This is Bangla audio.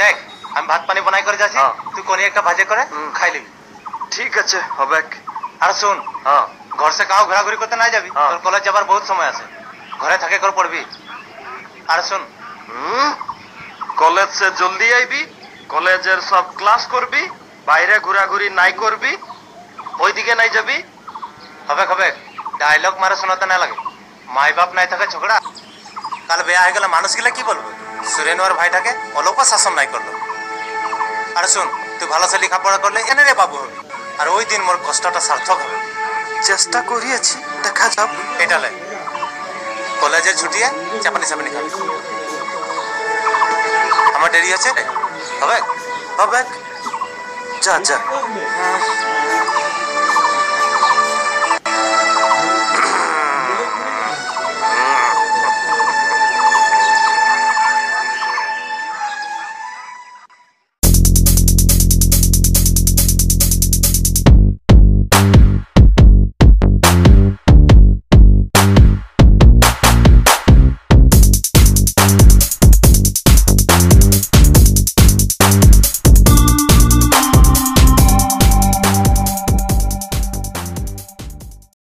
দেখ আমি ভাত পানি বানাই করে যাচ্ছি। হ্যাঁ। তুই কোনি একটা ভাজে করে খাই লিবি। ঠিক আছে হবে আর শুন হ্যাঁ। ঘর সে কাউ ঘোরাঘুরি করতে না যাবি হ্যাঁ। তোর কলেজ যাবার বহুত সময় আছে। ঘরে থাকে করে পড়বি। আর শুন কলেজ সে জলদি আইবি কলেজের সব ক্লাস করবি বাইরে ঘোরাঘুরি নাই করবি ওইদিকে নাই যাবি। হবে হবে। ডায়লগ মারে শোনাতে না লাগে। মাই বাপ নাই থাকে ঝগড়া। কাল বেয়া হয়ে গেলে মানুষ গেলে কি বলব? সুরেন ওর ভাইটাকে অলোক শাসন নাই করল। আর শুন তুই ভালো সে লেখাপড়া করলে এনে রে বাবু হবে আর ওই দিন মোর কষ্টটা সার্থক হবে। চেষ্টা করিয়েছি দেখা যাক এটা লে কলেজে ছুটিয়ে চাপানি চাপানি খাবি। আমার দেরি আছে হবে হবে যা যা।